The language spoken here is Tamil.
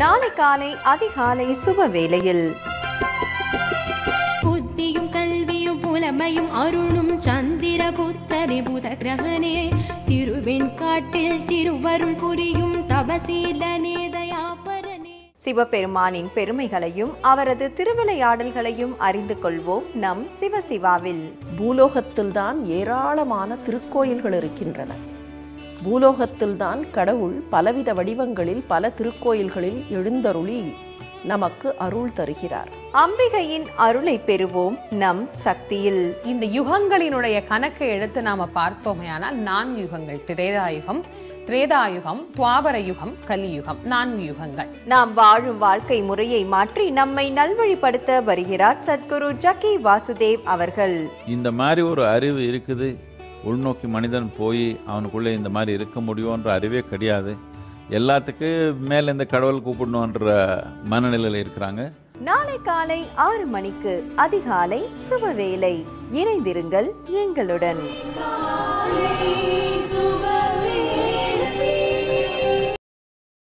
நாளை காலை அதிகாலை சுப வேளையில். புத்தியும் கல்வியும் புலமையும் அருளும் சந்திர புத்தரி புத கிரகனே திருவெண்காட்டில் திருவருள் புரியும் தபசீலனே தயாபரனே. சிவபெருமானின் பெருமைகளையும் அவரது திருவிளையாடல்களையும் அறிந்து கொள்வோம் நம் சிவசிவாவில். பூலோகத்தில்தான் ஏராளமான திருக்கோயில்கள் இருக்கின்றன. பூலோகத்தில்தான் கடவுள் பலவித வடிவங்களில் பல திருக்கோயில்களில் எழுந்தருளி நமக்கு அருள் தருகிறார். அம்பிகையின் அருளை பெறுவோம் நம் சக்தியில். இந்த யுகங்களினுடைய கணக்கை எடுத்து நாம பார்த்தோமேயானால் நான்கு யுகங்கள் திரேதாயுகம் திரேதாயுகம் துவாபர யுகம் கலியுகம் நான்கு யுகங்கள். நாம் வாழும் வாழ்க்கை முறையை மாற்றி நம்மை நல்வழிப்படுத்த வருகிறார் சத்குரு ஜக்கி வாசுதேவ் அவர்கள். இந்த மாதிரி ஒரு அறிவு இருக்குது. உள்நோக்கி மனிதன் போய் அவனுக்குள்ளே இந்த மாதிரி இருக்க முடியுன்ற அறிவே கிடையாது. எல்லாத்துக்கும் மேலே இந்த கடவுள் கூப்பிடணுன்ற மனநிலையில் இருக்கிறாங்க. நாளை காலை ஆறு மணிக்கு அதிகாலை சுபவேளை. இணைந்திருங்கள் எங்களுடன்.